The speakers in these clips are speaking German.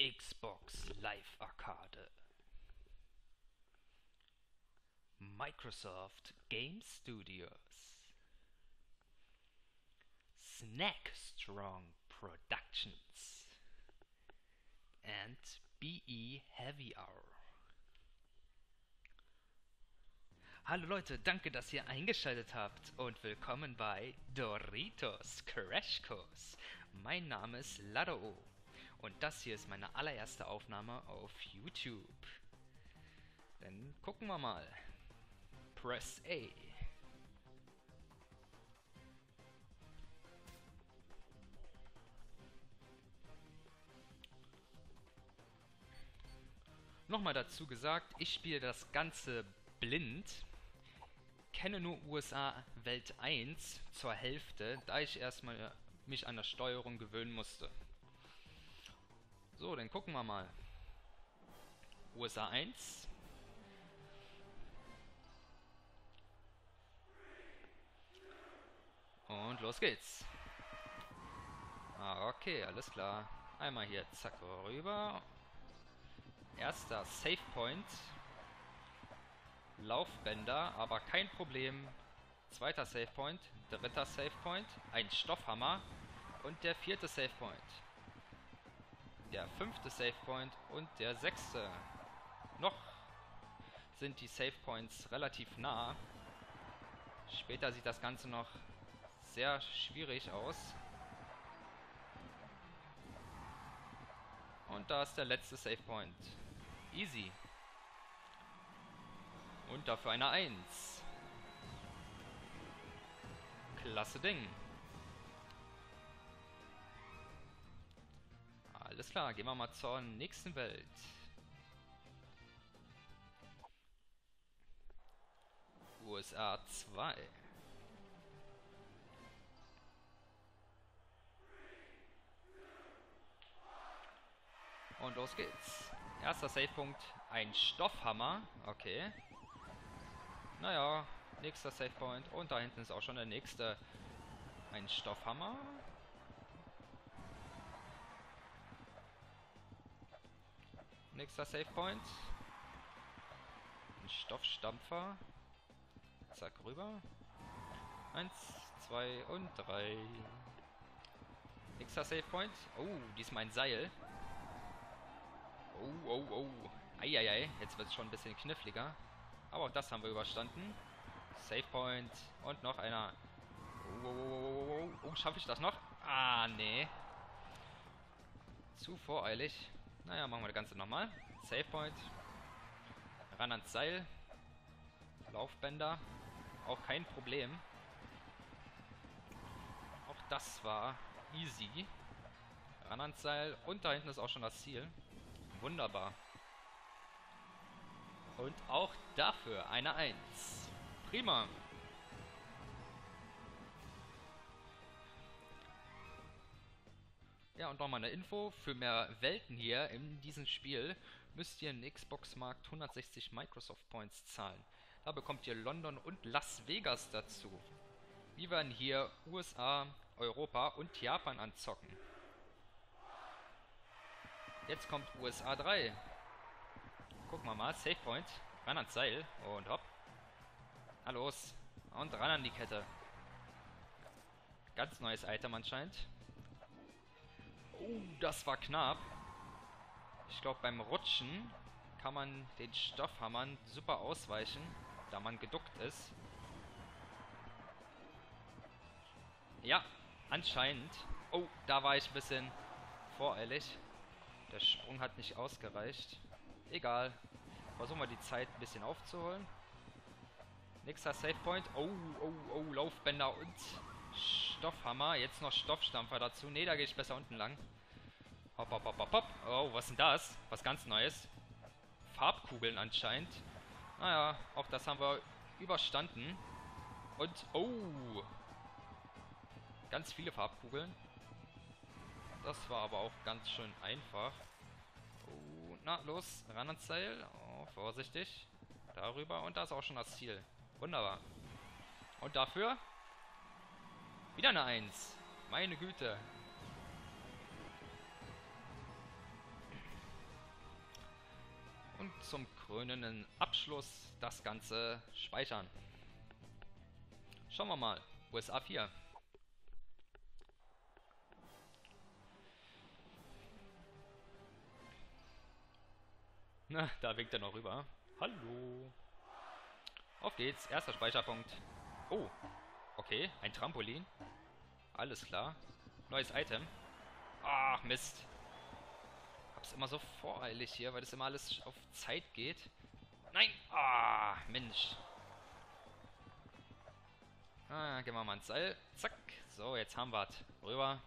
Xbox Live Arcade. Microsoft Game Studios. Snack Strong Productions. And BE Heavy Hour. Hallo Leute, danke, dass ihr eingeschaltet habt und willkommen bei Doritos Crash Course. Mein Name ist Lado und das hier ist meine allererste Aufnahme auf YouTube. Dann gucken wir mal. Press A. Nochmal dazu gesagt, ich spiele das Ganze blind. Kenne nur USA Welt 1 zur Hälfte, da ich erstmal mich an der Steuerung gewöhnen musste. So, dann gucken wir mal. USA 1. Und los geht's. Ah, okay, alles klar. Einmal hier, zack, rüber. Erster Save Point. Laufbänder, aber kein Problem. Zweiter Save Point, dritter Save Point, ein Stoffhammer und der vierte Save Point der fünfte Save Point und der sechste. Noch sind die Save Points relativ nah. Später sieht das Ganze noch sehr schwierig aus. Und da ist der letzte Save Point. Easy. Und dafür eine 1. Klasse Ding. Alles klar, gehen wir mal zur nächsten Welt. USA 2. Und los geht's. Erster Savepunkt, ein Stoffhammer. Okay. Naja, nächster Savepoint. Und da hinten ist auch schon der nächste. Ein Stoffhammer. Nächster Save Point. Ein Stoffstampfer. Zack, rüber. Eins, zwei und drei. Nächster Save Point. Oh, diesmal ein Seil. Oh, oh, oh. Eieiei, jetzt wird es schon ein bisschen kniffliger. Aber auch das haben wir überstanden. Save Point. Und noch einer. Oh, oh, oh, oh, oh. oh schaffe ich das noch? Ah, nee. Zu voreilig. Naja, machen wir das Ganze nochmal. Save Point. Ran ans Seil. Laufbänder. Auch kein Problem. Auch das war easy. Ran ans Seil. Und da hinten ist auch schon das Ziel. Wunderbar. Und auch dafür eine 1. Prima. Ja, und nochmal eine Info. Für mehr Welten hier in diesem Spiel müsst ihr in Xbox Markt 160 Microsoft Points zahlen. Da bekommt ihr London und Las Vegas dazu. Wir werden hier USA, Europa und Japan anzocken. Jetzt kommt USA 3. Gucken wir mal. Save Point. Ran ans Seil. Und hopp. Na los. Und ran an die Kette. Ganz neues Item anscheinend. Oh, das war knapp. Ich glaube, beim Rutschen kann man den Stoffhammern super ausweichen, da man geduckt ist. Ja, anscheinend. Oh, da war ich ein bisschen voreilig. Der Sprung hat nicht ausgereicht. Egal. Versuchen wir die Zeit ein bisschen aufzuholen. Nächster Save Point. Oh, oh, oh, Laufbänder und Stoffhammer. Jetzt noch Stoffstampfer dazu. Ne, da gehe ich besser unten lang. Hopp, hopp, hopp, hopp, hopp. Oh, was ist denn das? Was ganz Neues. Farbkugeln anscheinend. Naja, auch das haben wir überstanden. Und, oh. Ganz viele Farbkugeln. Das war aber auch ganz schön einfach. Oh, na, los. Ran ans Seil. Oh, vorsichtig. Darüber. Und da ist auch schon das Ziel. Wunderbar. Und dafür wieder eine Eins. Meine Güte. Und zum krönenden Abschluss das Ganze speichern. Schauen wir mal. USA 4. Na, da winkt er noch rüber. Hallo. Auf geht's. Erster Speicherpunkt. Oh. Okay, ein Trampolin. Alles klar. Neues Item. Ach, Mist. Hab's immer so voreilig hier, weil das immer alles auf Zeit geht. Nein! Ah, Mensch. Ah, gehen wir mal ins Seil. Zack. So, jetzt haben wir Rüber.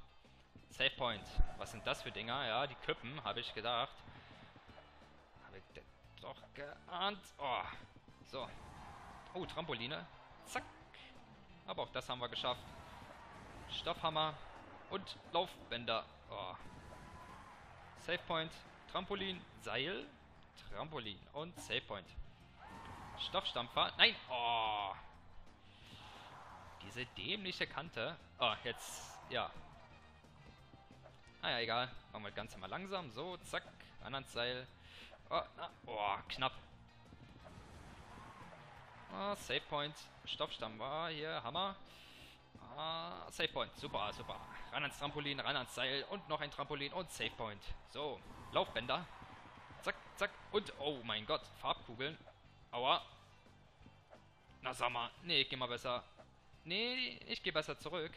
Save Point. Was sind das für Dinger? Ja, die Küppen, habe ich gedacht. Habe ich doch geahnt. Oh. So. Oh, Trampoline. Zack. Aber auch das haben wir geschafft. Stoffhammer. Und Laufbänder. Oh. Save Point. Trampolin. Seil. Trampolin. Und Save Point. Stoffstampfer. Nein. Oh. Diese dämliche Kante. Oh, jetzt. Ja. Naja, egal. Machen wir das Ganze mal langsam. So, zack. An ans Seil. Oh, na, oh, knapp. Ah, Save Point. Stoffstampfer. Hier, Hammer. Ah, Save Point. Super, super. Ran ans Trampolin, ran ans Seil und noch ein Trampolin und Save Point. So, Laufbänder. Zack, zack. Und, oh mein Gott, Farbkugeln. Aua. Na sag mal. Nee, ich geh mal besser. Nee, ich gehe besser zurück.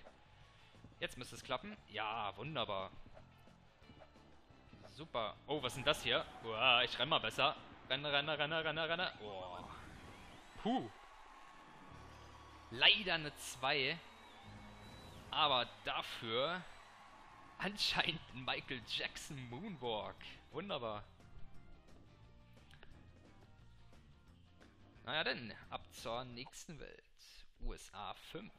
Jetzt müsste es klappen. Ja, wunderbar. Super. Oh, was ist denn das hier? Uah, ich renne mal besser. Renne, renne, renne, renne, renne. Oh. Puh. Leider eine 2. Aber dafür anscheinend ein Michael Jackson Moonwalk. Wunderbar. Naja denn, ab zur nächsten Welt. USA 5.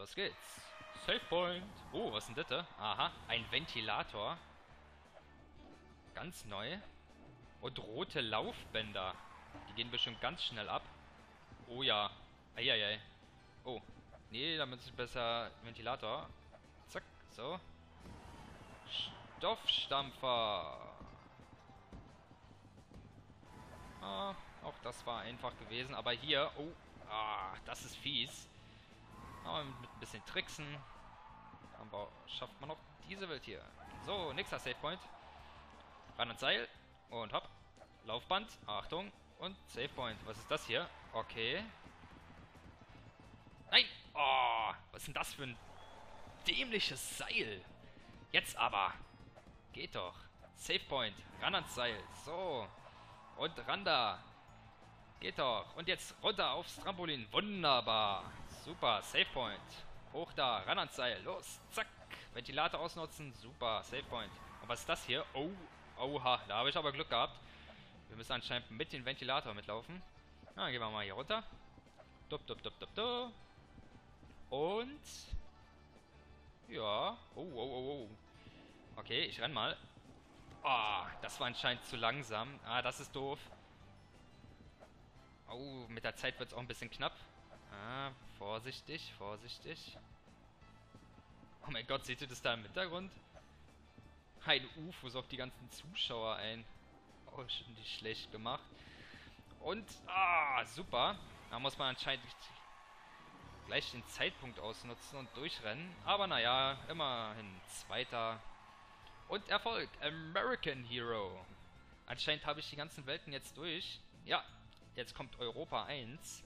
los geht's. Save Point. Oh, was ist denn das? Aha, ein Ventilator. Ganz neu. Und rote Laufbänder. Die gehen bestimmt ganz schnell ab. Oh ja. Eieiei. Oh. Nee, damit ist besser Ventilator. Zack, so. Stoffstampfer. Ah, auch das war einfach gewesen. Aber hier, oh, ah, das ist fies. Aber mit ein bisschen Tricksen aber schafft man noch diese Welt hier. So, nächster Save Point. Ran ans Seil und hopp. Laufband, Achtung und Save Point. Was ist das hier? Okay. Nein! Oh, was ist denn das für ein dämliches Seil? Jetzt aber. Geht doch. Save Point. Ran ans Seil. So. Und ran da. Geht doch. Und jetzt runter aufs Trampolin. Wunderbar. Super. Save Point. Hoch da. Ran ans Seil. Los. Zack. Ventilator ausnutzen. Super. Save Point. Und was ist das hier? Oh. Oha. Da habe ich aber Glück gehabt. Wir müssen anscheinend mit dem Ventilator mitlaufen. Na, gehen wir mal hier runter. Dup, dup, dup, dup, dup. Und... Ja. Oh, oh, oh, oh. Okay, ich renn mal. Ah, oh, das war anscheinend zu langsam. Ah, das ist doof. Oh, mit der Zeit wird es auch ein bisschen knapp. Vorsichtig, vorsichtig. Oh mein Gott, seht ihr das da im Hintergrund? Ein UFO saugt die ganzen Zuschauer ein. Oh, schon nicht schlecht gemacht. Und, ah, super. Da muss man anscheinend gleich den Zeitpunkt ausnutzen und durchrennen. Aber naja, immerhin Zweiter. Und Erfolg. American Hero. Anscheinend habe ich die ganzen Welten jetzt durch. Ja, jetzt kommt Europa 1.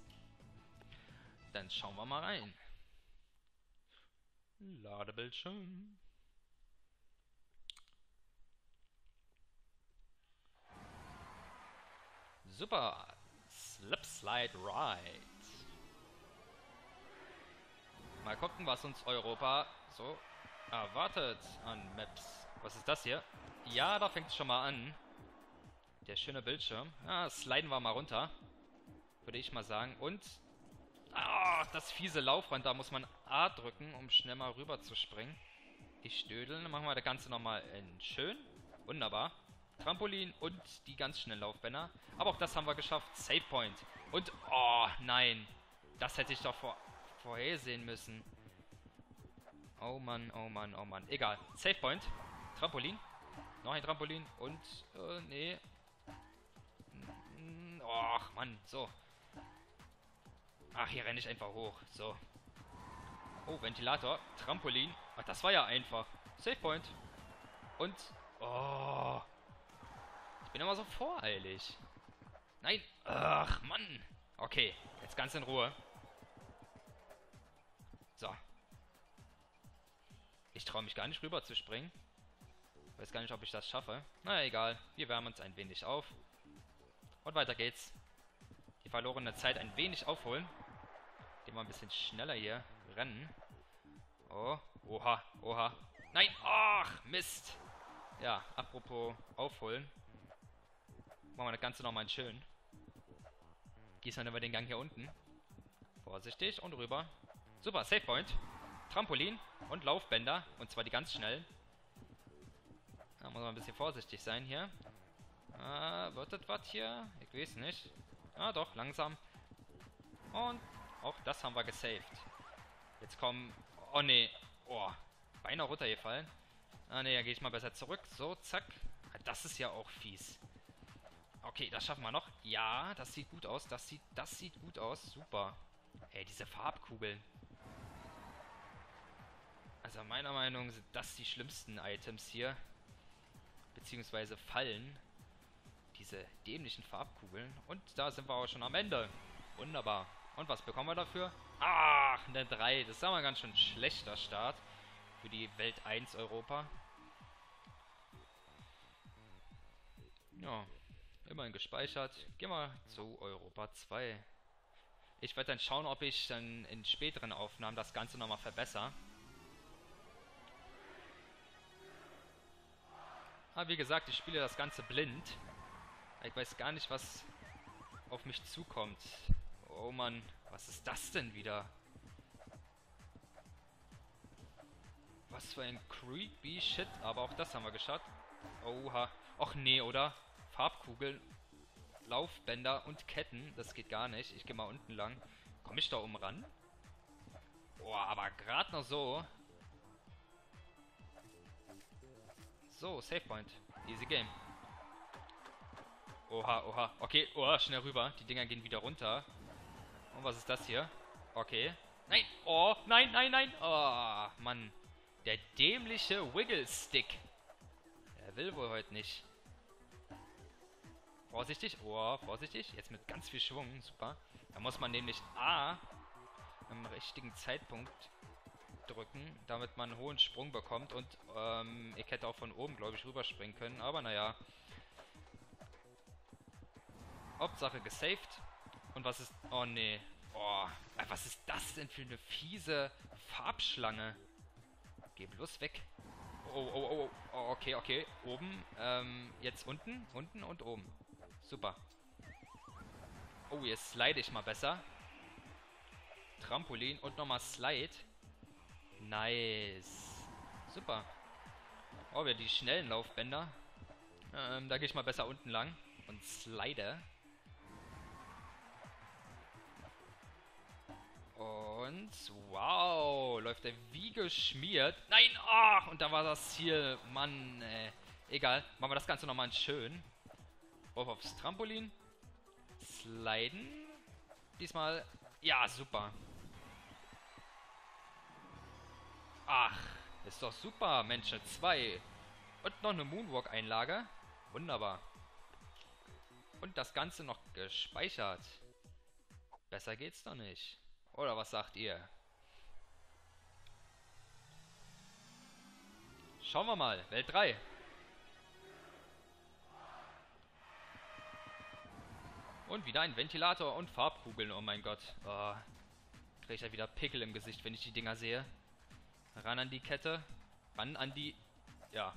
Dann schauen wir mal rein. Ladebildschirm. Super. Slip Slide Ride. Mal gucken, was uns Europa so erwartet an Maps. Was ist das hier? Ja, da fängt es schon mal an. Der schöne Bildschirm. Ah, sliden wir mal runter. Würde ich mal sagen. Und... Ah, das fiese Laufrand. Da muss man A drücken, um schnell mal rüber zu springen. Die Stödeln. Dann machen wir das Ganze nochmal in schön. Wunderbar. Trampolin und die ganz schnellen Laufbänder. Aber auch das haben wir geschafft. Save Point. Und... Oh, nein. Das hätte ich doch vor vorhersehen müssen. Oh Mann, oh Mann, oh Mann. Egal. Safe Point. Trampolin. Noch ein Trampolin. Und, äh, nee. Och, Mann. So. Ach, hier renne ich einfach hoch. So. Oh, Ventilator. Trampolin. Ach, das war ja einfach. Safe Point. Und... Oh. Ich bin immer so voreilig. Nein. Ach, Mann. Okay, jetzt ganz in Ruhe. So. Ich traue mich gar nicht rüber zu springen. Weiß gar nicht, ob ich das schaffe. Na egal, wir wärmen uns ein wenig auf. Und weiter geht's. Die verlorene Zeit ein wenig aufholen. Gehen wir ein bisschen schneller hier rennen. Oh, oha, oha. Nein, ach, Mist. Ja, apropos aufholen. Machen wir das Ganze nochmal schön. Gießen wir über den Gang hier unten. Vorsichtig und rüber. Super, Safe Point. Trampolin und Laufbänder. Und zwar die ganz schnellen. Da muss man ein bisschen vorsichtig sein hier. Ah, wird das was hier? Ich weiß nicht. Ah, doch, langsam. Und auch das haben wir gesaved. Jetzt kommen... Oh, nee. Oh, beinahe runtergefallen. Ah, nee, da gehe ich mal besser zurück. So, zack. Ah, das ist ja auch fies. Okay, das schaffen wir noch. Ja, das sieht gut aus. Das sieht, das sieht gut aus. Super. Ey, diese Farbkugeln. Also meiner Meinung nach sind das die schlimmsten Items hier. Beziehungsweise Fallen. Diese dämlichen Farbkugeln. Und da sind wir auch schon am Ende. Wunderbar. Und was bekommen wir dafür? Ach, eine 3. Das ist aber ein ganz schön schlechter Start. Für die Welt 1 Europa. Ja, immerhin gespeichert. Gehen wir zu Europa 2. Ich werde dann schauen, ob ich dann in späteren Aufnahmen das Ganze nochmal verbessere. Aber wie gesagt, ich spiele das Ganze blind. Ich weiß gar nicht, was auf mich zukommt. Oh Mann, was ist das denn wieder? Was für ein creepy Shit. Aber auch das haben wir geschafft. Oha. Och nee, oder? Farbkugeln, Laufbänder und Ketten. Das geht gar nicht. Ich gehe mal unten lang. Komme ich da oben ran? Boah, aber gerade noch so. So, Save Point. Easy Game. Oha, oha. Okay, oha, schnell rüber. Die Dinger gehen wieder runter. Und was ist das hier? Okay. Nein! Oh, nein, nein, nein! Oh, Mann. Der dämliche Wiggle Stick. Er will wohl heute nicht. Vorsichtig. Oh, vorsichtig. Jetzt mit ganz viel Schwung. Super. Da muss man nämlich A im richtigen Zeitpunkt drücken, damit man einen hohen Sprung bekommt. Und ähm, ich hätte auch von oben, glaube ich, rüberspringen können. Aber naja. Hauptsache gesaved. Und was ist... Oh, nee. Oh, was ist das denn für eine fiese Farbschlange? Geh bloß weg. Oh, oh, oh, oh, okay, okay. Oben, ähm, jetzt unten, unten und oben. Super. Oh, jetzt slide ich mal besser. Trampolin und nochmal Slide. Nice. Super. Oh, wir die schnellen Laufbänder. Ähm, da gehe ich mal besser unten lang. Und slide. Und wow, läuft er wie geschmiert. Nein, ach, und da war das Ziel. Mann, ey. Egal, machen wir das Ganze nochmal schön. Auf aufs Trampolin. Sliden. Diesmal. Ja, super. Ach, ist doch super, Menschen 2. Und noch eine Moonwalk-Einlage. Wunderbar. Und das Ganze noch gespeichert. Besser geht's doch nicht. Oder was sagt ihr? Schauen wir mal. Welt 3. Und wieder ein Ventilator und Farbkugeln. Oh mein Gott. Oh, Kriege ich ja wieder Pickel im Gesicht, wenn ich die Dinger sehe. Ran an die Kette. Ran an die... Ja.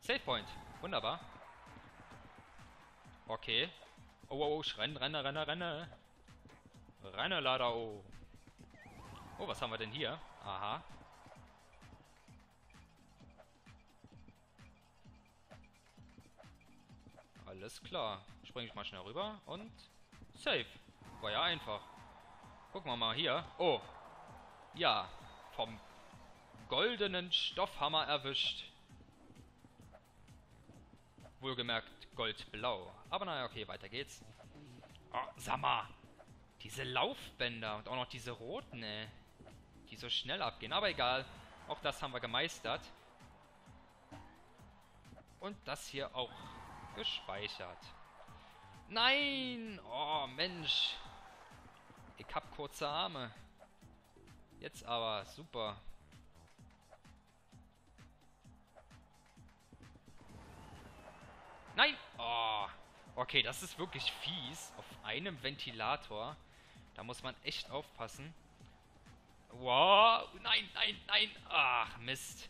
Save Point. Wunderbar. Okay. Oh, oh, oh. Renn, renne, renne, renne. Renne, Lada, oh. Oh, was haben wir denn hier? Aha. Alles klar. Springe ich mal schnell rüber und safe. War ja einfach. Gucken wir mal hier. Oh. Ja. Vom goldenen Stoffhammer erwischt. Wohlgemerkt goldblau. Aber naja, okay, weiter geht's. Oh, sag mal. Diese Laufbänder und auch noch diese roten, ey. Die so schnell abgehen. Aber egal. Auch das haben wir gemeistert. Und das hier auch gespeichert. Nein! Oh, Mensch. Ich hab kurze Arme. Jetzt aber, super. Nein! Oh. Okay, das ist wirklich fies. Auf einem Ventilator. Da muss man echt aufpassen. Wow! Nein, nein, nein! Ach, Mist.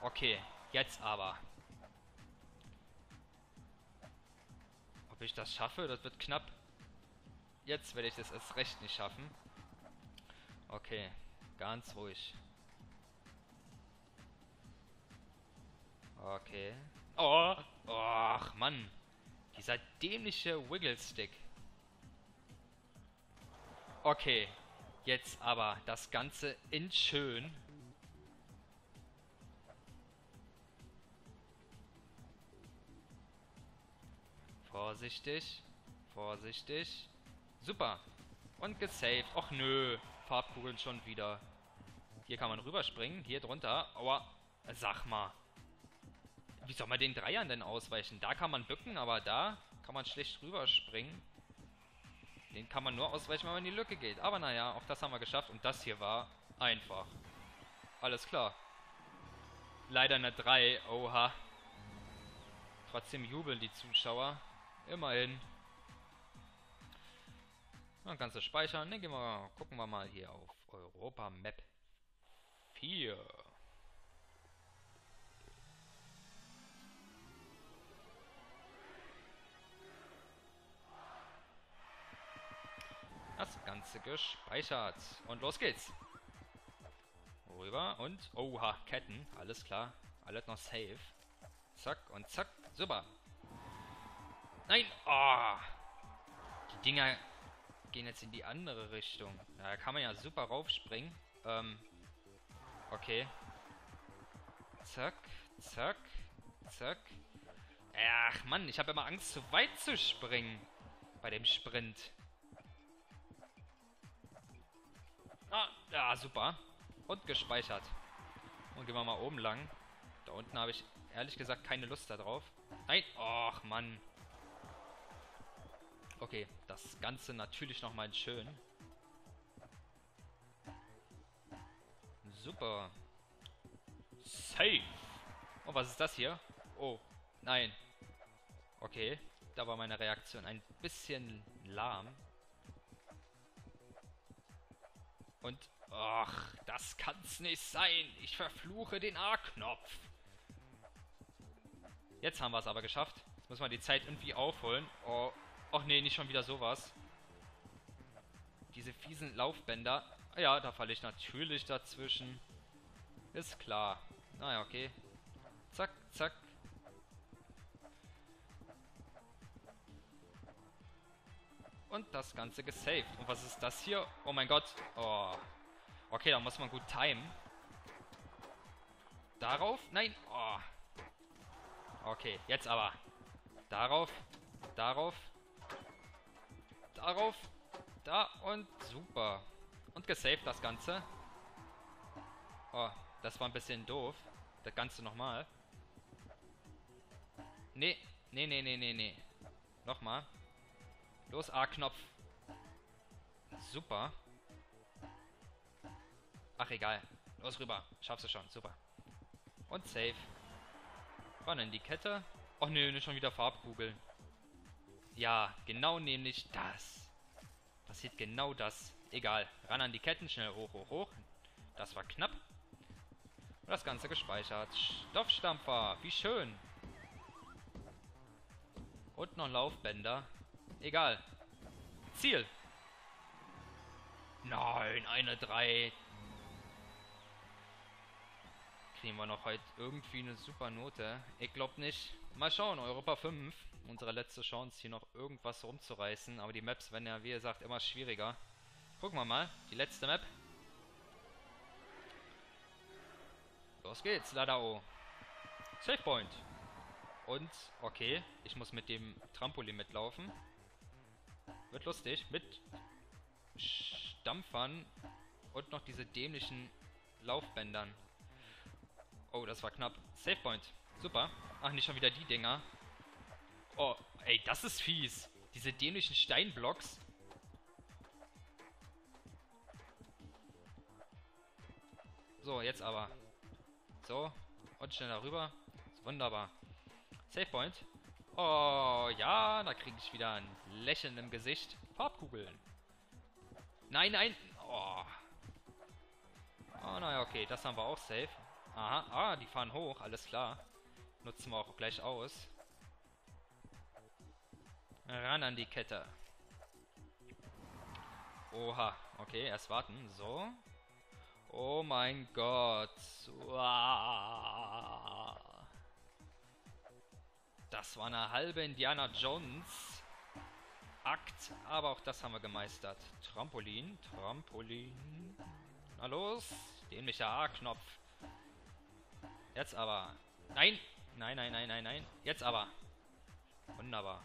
Okay, jetzt aber. Ob ich das schaffe, das wird knapp. Jetzt werde ich das erst recht nicht schaffen. Okay, ganz ruhig. Okay. Oh, ach Mann. Dieser dämliche Wiggle-Stick. Okay, jetzt aber das Ganze in schön. Vorsichtig, vorsichtig. Super. Und gesaved. Och nö, Farbkugeln schon wieder. Hier kann man rüberspringen, hier drunter. Aua, sag mal. Wie soll man den Dreiern denn ausweichen? Da kann man bücken, aber da kann man schlecht rüberspringen. Den kann man nur ausweichen, wenn man in die Lücke geht. Aber naja, auch das haben wir geschafft. Und das hier war einfach. Alles klar. Leider eine 3. Oha. Trotzdem jubeln die Zuschauer. Immerhin. Dann kannst du speichern. Dann gehen wir, gucken wir mal hier auf Europa Map 4. Das Ganze gespeichert. Und los geht's. Rüber und... Oha, Ketten. Alles klar. Alles noch safe. Zack und zack. Super. Nein! Oh. Die Dinger gehen jetzt in die andere Richtung. Ja, da kann man ja super raufspringen. Ähm. Okay. Zack. Zack. Zack. Ach, Mann. Ich habe immer Angst, zu weit zu springen. Bei dem Sprint. Ja, super. Und gespeichert. Und gehen wir mal oben lang. Da unten habe ich ehrlich gesagt keine Lust darauf. Nein, ach Mann. Okay, das Ganze natürlich nochmal schön. Super. Safe. Und was ist das hier? Oh, nein. Okay, da war meine Reaktion ein bisschen lahm. Und, ach, das kann's nicht sein. Ich verfluche den A-Knopf. Jetzt haben wir es aber geschafft. Jetzt müssen wir die Zeit irgendwie aufholen. Oh, ach nee, nicht schon wieder sowas. Diese fiesen Laufbänder. Ja, da falle ich natürlich dazwischen. Ist klar. Naja, okay. Zack, zack. Und das Ganze gesaved. Und was ist das hier? Oh mein Gott. Oh. Okay, da muss man gut timen. Darauf? Nein. Oh. Okay, jetzt aber. Darauf. Darauf. Darauf. Da und super. Und gesaved das Ganze. Oh, das war ein bisschen doof. Das Ganze nochmal. Nee, nee, nee, nee, nee, nee. Nochmal. Los, A-Knopf. Super. Ach, egal. Los rüber. Schaffst du schon. Super. Und safe. Wann denn die Kette? Och nö, nicht schon wieder Farbkugeln. Ja, genau nämlich das. Passiert genau das. Egal. Ran an die Ketten, schnell hoch, hoch, hoch. Das war knapp. Und das Ganze gespeichert. Stoffstampfer, wie schön. Und noch Laufbänder. Egal. Ziel. Nein, eine 3. Kriegen wir noch heute irgendwie eine super Note? Ich glaube nicht. Mal schauen, Europa 5. Unsere letzte Chance, hier noch irgendwas rumzureißen. Aber die Maps werden ja, wie gesagt, immer schwieriger. Gucken wir mal. Die letzte Map. Los geht's, Ladao. Safe Point. Und, okay, ich muss mit dem Trampolin mitlaufen. Wird lustig. Mit Stampfern und noch diese dämlichen Laufbändern. Oh, das war knapp. Safe Point. Super. Ach, nicht schon wieder die Dinger. Oh, ey, das ist fies. Diese dämlichen Steinblocks. So, jetzt aber. So. Und schneller rüber. Wunderbar. Safe Point. Oh, ja, da kriege ich wieder ein Lächeln im Gesicht. Farbkugeln. Nein, nein. Oh. Oh, naja, okay, das haben wir auch safe. Aha, ah, die fahren hoch, alles klar. Nutzen wir auch gleich aus. Ran an die Kette. Oha, okay, erst warten. So. Oh mein Gott. Uah. Das war eine halbe Indiana Jones Akt, aber auch das haben wir gemeistert. Trampolin, Trampolin. Na los, dämlicher A-Knopf. Jetzt aber. Nein, nein, nein, nein, nein, nein. Jetzt aber. Wunderbar.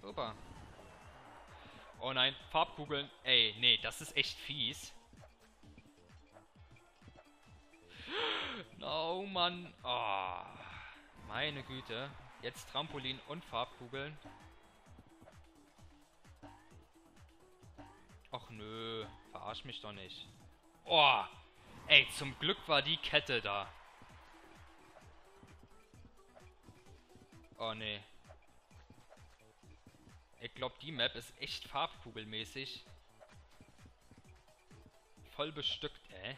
Super. Oh nein, Farbkugeln. Ey, nee, das ist echt fies. Oh Mann. Oh, meine Güte. Jetzt Trampolin und Farbkugeln. Och nö, verarsch mich doch nicht. Oh, ey, zum Glück war die Kette da. Oh nee. Ich glaube, die Map ist echt farbkugelmäßig. Voll bestückt, ey.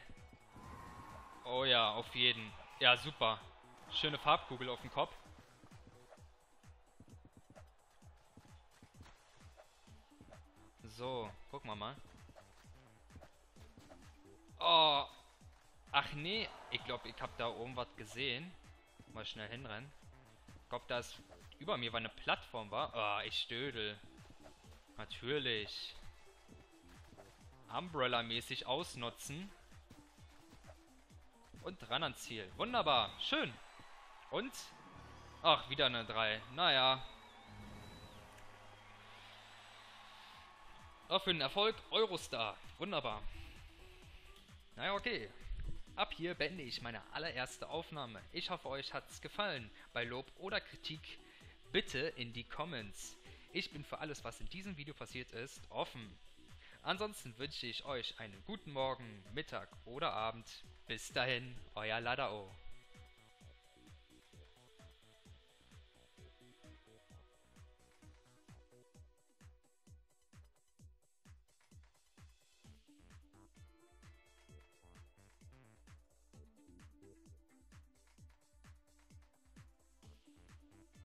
Oh ja, auf jeden. Ja, super. Schöne Farbkugel auf dem Kopf. So, gucken wir mal. Oh. Ach nee, ich glaube, ich habe da oben was gesehen. Mal schnell hinrennen. Ich glaube, da ist über mir war eine Plattform, war. Oh, ich stödel. Natürlich. Umbrella-mäßig ausnutzen. Und ran ans Ziel. Wunderbar. Schön. Und? Ach, wieder eine 3. Naja. Auch für den Erfolg Eurostar. Wunderbar. Naja, okay. Ab hier beende ich meine allererste Aufnahme. Ich hoffe, euch hat es gefallen. Bei Lob oder Kritik bitte in die Comments. Ich bin für alles, was in diesem Video passiert ist, offen. Ansonsten wünsche ich euch einen guten Morgen, Mittag oder Abend. Bis dahin, euer Ladao.